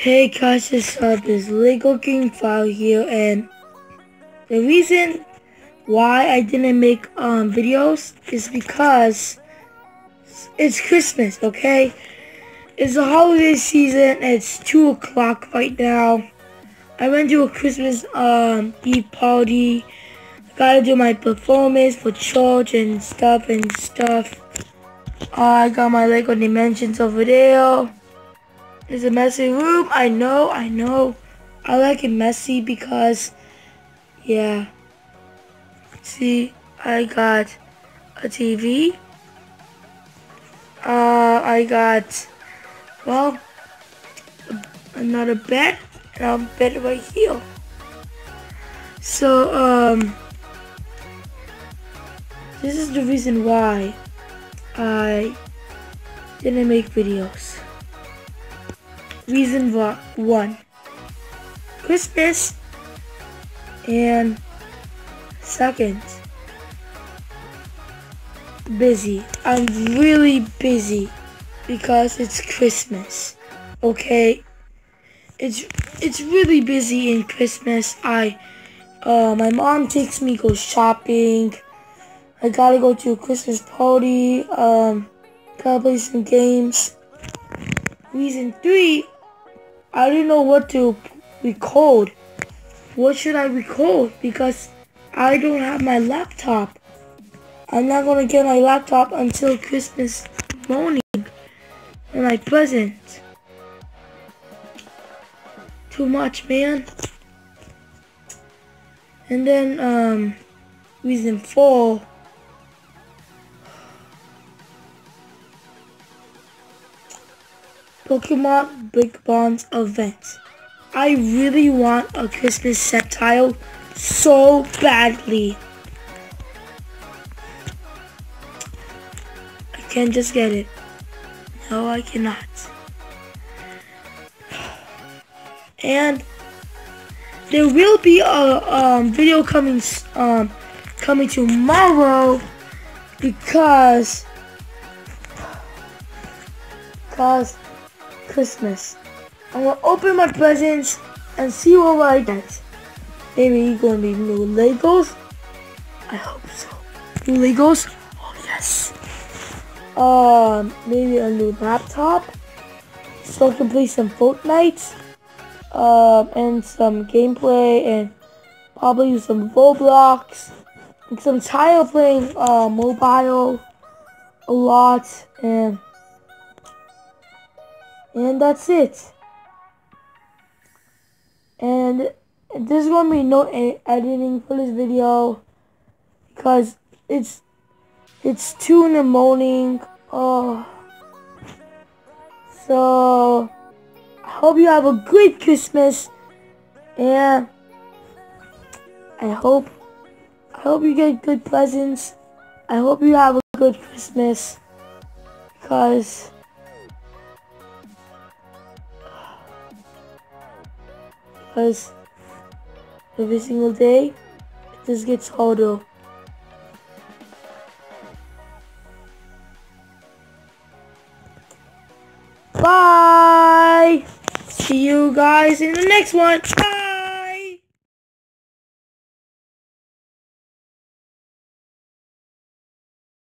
Hey guys, what's up? It's Lego King File here and the reason why I didn't make um, videos is because it's Christmas, okay? It's the holiday season. It's 2 o'clock right now. I went to a Christmas um, Eve party. Gotta do my performance for church and stuff and stuff. I got my Lego Dimensions over there. It's a messy room. I know, I know. I like it messy because, yeah. See, I got a TV. Uh, I got, well, another bed. And a bed right here. So, um, this is the reason why I didn't make videos. Reason one, Christmas, and second, busy. I'm really busy because it's Christmas. Okay, it's it's really busy in Christmas. I uh, my mom takes me go shopping. I gotta go to a Christmas party. Um, gotta play some games. Reason three, I didn't know what to record. What should I record? Because I don't have my laptop. I'm not gonna get my laptop until Christmas morning. And my present. Too much, man. And then, um, reason four. Pokemon Big Bonds event. I really want a Christmas Sceptile so badly. I can't just get it. No, I cannot. And there will be a um, video coming um, coming tomorrow because because Christmas. I'm gonna open my presents and see what I get. Maybe gonna be new Legos. I hope so. New Legos? Oh yes. Um, maybe a new laptop. So I can play some Fortnite. Um, and some gameplay and probably some Roblox. Some tired playing uh, mobile a lot and and that's it. And there's gonna be no editing for this video because it's it's two in the morning. Oh, so I hope you have a great Christmas, and I hope I hope you get good presents. I hope you have a good Christmas because. Because every single day it just gets harder. Bye! See you guys in the next one. Bye!